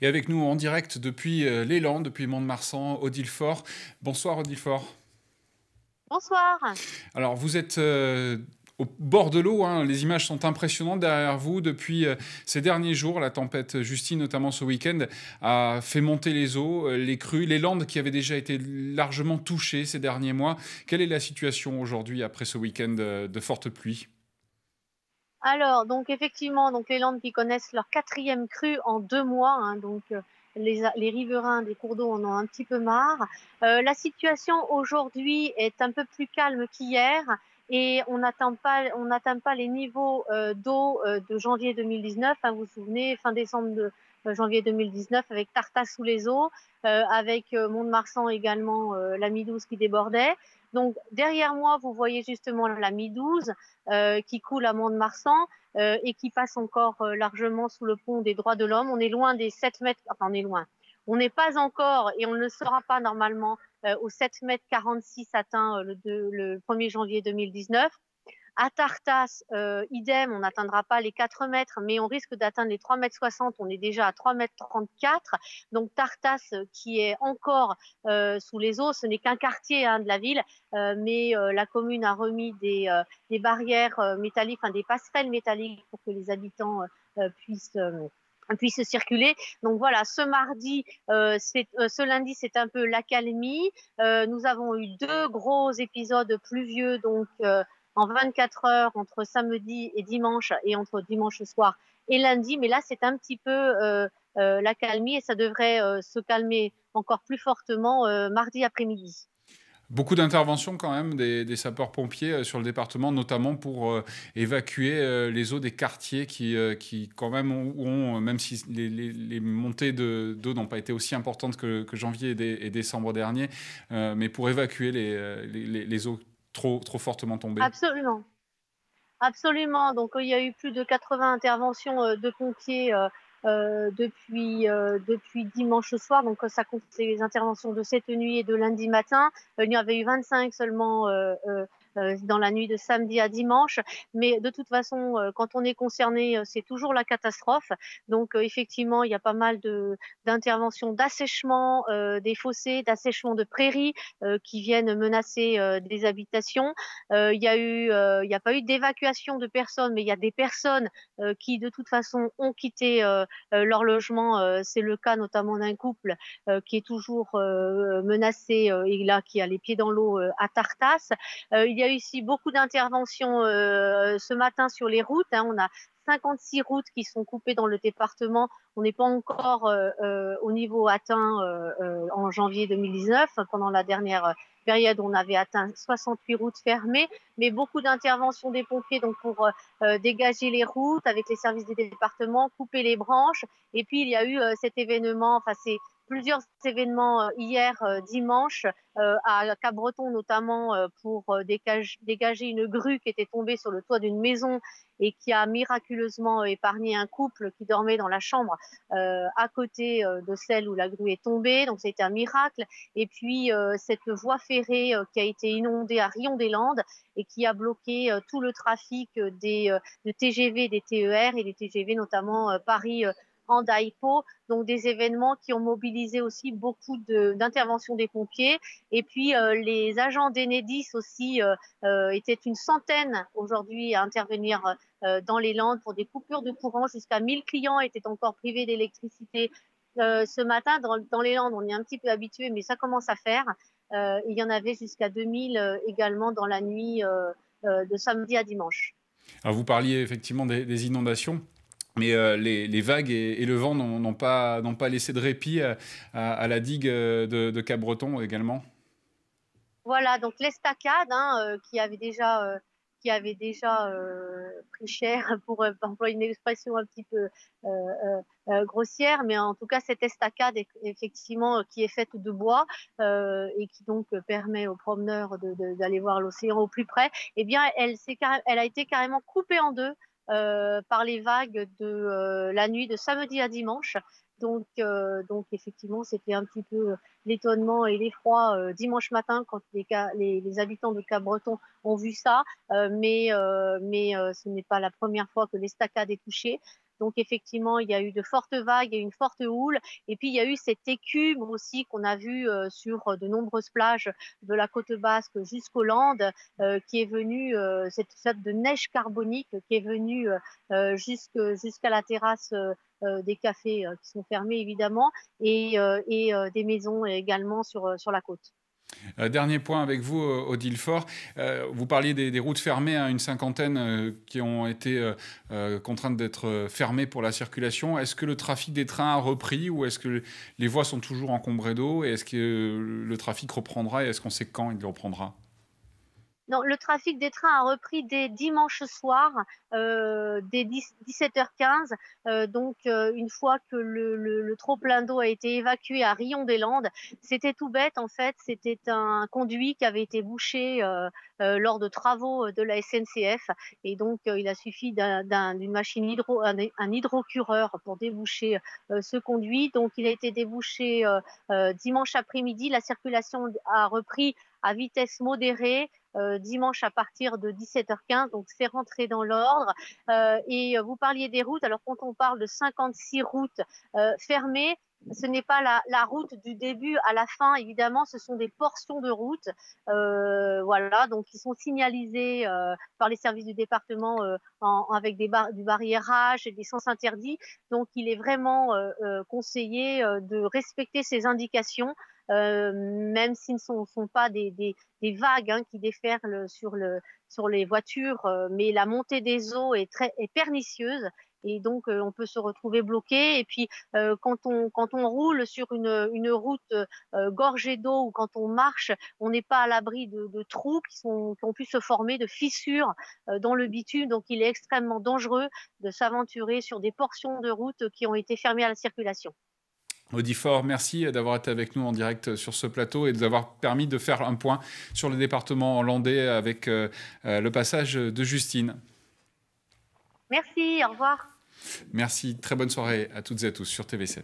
Et avec nous en direct depuis euh, les Landes, depuis Mont-de-Marsan, Odile Fort. Bonsoir Odile Fort. Bonsoir. Alors vous êtes euh, au bord de l'eau. Hein. Les images sont impressionnantes derrière vous. Depuis euh, ces derniers jours, la tempête Justine, notamment ce week-end, a fait monter les eaux, les crues, les Landes qui avaient déjà été largement touchées ces derniers mois. Quelle est la situation aujourd'hui après ce week-end de fortes pluies? Alors, donc effectivement, donc les Landes qui connaissent leur quatrième crue en deux mois, hein, donc euh, les, les, riverains des cours d'eau en ont un petit peu marre. Euh, la situation aujourd'hui est un peu plus calme qu'hier et on n'atteint pas, on n'atteint pas les niveaux euh, d'eau de janvier 2019. Hein, vous vous souvenez, fin décembre de janvier 2019, avec Tartas sous les eaux, avec Mont-de-Marsan également, la Mi-12 qui débordait. Donc derrière moi, vous voyez justement la Mi-12 euh, qui coule à Mont-de-Marsan euh, et qui passe encore euh, largement sous le pont des droits de l'homme. On est loin des 7 mètres, enfin on est loin. On n'est pas encore, et on ne sera pas normalement, aux 7 mètres 46 atteints le, le 1er janvier 2019. À Tartas, euh, idem, on n'atteindra pas les 4 mètres, mais on risque d'atteindre les 3 mètres 60. On est déjà à 3 mètres 34. Donc Tartas, euh, qui est encore euh, sous les eaux, ce n'est qu'un quartier hein, de la ville, mais la commune a remis des, des barrières métalliques, enfin des passerelles métalliques pour que les habitants puissent puisse circuler. Donc voilà, ce mardi, euh, ce lundi, c'est un peu l'accalmie. Euh, nous avons eu deux gros épisodes pluvieux, donc en 24 heures entre samedi et dimanche et entre dimanche soir et lundi. Mais là, c'est un petit peu euh, euh, la calmie et ça devrait euh, se calmer encore plus fortement mardi après-midi. Beaucoup d'interventions quand même des, sapeurs-pompiers sur le département, notamment pour évacuer les eaux des quartiers qui, qui quand même ont, même si les, montées d'eau n'ont pas été aussi importantes que, janvier et, décembre dernier, mais pour évacuer les, les eaux trop, trop fortement tombé Absolument. Absolument. Donc, il y a eu plus de 80 interventions euh, de pompiers euh, euh, depuis, depuis dimanche soir. Donc, ça compte les interventions de cette nuit et de lundi matin. il y avait eu 25 seulement euh, dans la nuit de samedi à dimanche. Mais de toute façon, euh, quand on est concerné, euh, c'est toujours la catastrophe. Donc effectivement, il y a pas mal d'interventions d'assèchement des fossés, d'assèchement de prairies qui viennent menacer des habitations. il y a eu, il n'y a pas eu d'évacuation de personnes, mais il y a des personnes qui de toute façon ont quitté leur logement. c'est le cas notamment d'un couple qui est toujours menacé et là qui a les pieds dans l'eau à Tartas. il y a eu ici beaucoup d'interventions euh, ce matin sur les routes. Hein. On a 56 routes qui sont coupées dans le département. On n'est pas encore euh, euh, au niveau atteint en janvier 2019. Pendant la dernière période, on avait atteint 68 routes fermées, mais beaucoup d'interventions des pompiers donc pour dégager les routes avec les services des départements, couper les branches. Et puis il y a eu cet événement, enfin c'est plusieurs événements euh, hier euh, dimanche euh, à Cap-Breton notamment pour dégager une grue qui était tombée sur le toit d'une maison et qui a miraculeusement épargné un couple qui dormait dans la chambre à côté de celle où la grue est tombée. Donc c'était un miracle. Et puis cette voie ferrée qui a été inondée à Rion-des-Landes et qui a bloqué tout le trafic des, TGV, des TER et des TGV notamment Paris en DAIPO, donc des événements qui ont mobilisé aussi beaucoup d'interventions des pompiers. Et puis euh, les agents d'Enedis aussi euh, euh, étaient une centaine aujourd'hui à intervenir dans les Landes pour des coupures de courant. Jusqu'à 1000 clients étaient encore privés d'électricité ce matin. Dans, dans, les Landes, on est un petit peu habitué, mais ça commence à faire. il y en avait jusqu'à 2000 également dans la nuit de samedi à dimanche. Alors vous parliez effectivement des inondations. Mais euh, les, vagues et, le vent n'ont pas, pas laissé de répit à, la digue euh, de, Cap-Breton également. Voilà, donc l'estacade hein, euh, qui avait déjà, qui avait déjà pris cher, pour employer une expression un petit peu grossière, mais en tout cas cette estacade effectivement qui est faite de bois et qui donc permet aux promeneurs d'aller voir l'océan au plus près, eh bien elle, elle a été carrément coupée en deux par les vagues de euh, la nuit de samedi à dimanche. Donc, euh, donc effectivement, c'était un petit peu l'étonnement et l'effroi dimanche matin quand les, les, habitants de Cap-Breton ont vu ça. mais mais ce n'est pas la première fois que l'estacade est touchée. Donc effectivement, il y a eu de fortes vagues, il une forte houle, et puis il y a eu cette écume aussi qu'on a vu sur de nombreuses plages de la côte basque jusqu'aux Landes, qui est venue cette sorte de neige carbonique qui est venue jusqu'à la terrasse des cafés qui sont fermés évidemment, et, des maisons également sur la côte. Euh, dernier point avec vous, euh, Odile Fort. Euh, vous parliez des, routes fermées, à une cinquantaine qui ont été contraintes d'être fermées pour la circulation. Est-ce que le trafic des trains a repris ou est-ce que les voies sont toujours encombrées d'eau Et est-ce que le trafic reprendra et est-ce qu'on sait quand il reprendra? Le trafic des trains a repris dès dimanche soir, euh, dès 17h15. Euh, donc, euh, une fois que le, le, trop plein d'eau a été évacué à Rion-des-Landes, c'était tout bête en fait. C'était un conduit qui avait été bouché lors de travaux de la SNCF, et donc il a suffi d'une machine hydro, un, hydrocureur pour déboucher ce conduit. Donc, il a été débouché dimanche après-midi. La circulation a repris à vitesse modérée. Euh, dimanche à partir de 17h15. Donc, c'est rentré dans l'ordre. Euh, et vous parliez des routes. Alors, quand on parle de 56 routes euh, fermées, ce n'est pas la, route du début à la fin, évidemment, ce sont des portions de route, voilà, donc qui sont signalisées par les services du département avec des du barriérage et des sens interdits. Donc, il est vraiment conseillé de respecter ces indications euh, même s'ils ne sont, sont, pas des, des, des vagues hein, qui déferlent sur, le, sur les voitures, euh, mais la montée des eaux est, très, est pernicieuse et donc on peut se retrouver bloqué. Et puis quand, on, quand on roule sur une, une route gorgée d'eau ou quand on marche, on n'est pas à l'abri de, de, trous qui, sont, qui ont pu se former, de fissures dans le bitume. Donc il est extrêmement dangereux de s'aventurer sur des portions de route qui ont été fermées à la circulation. Audifort, merci d'avoir été avec nous en direct sur ce plateau et de nous avoir permis de faire un point sur le département hollandais avec le passage de Justine. Merci, au revoir. Merci, très bonne soirée à toutes et à tous sur TV7.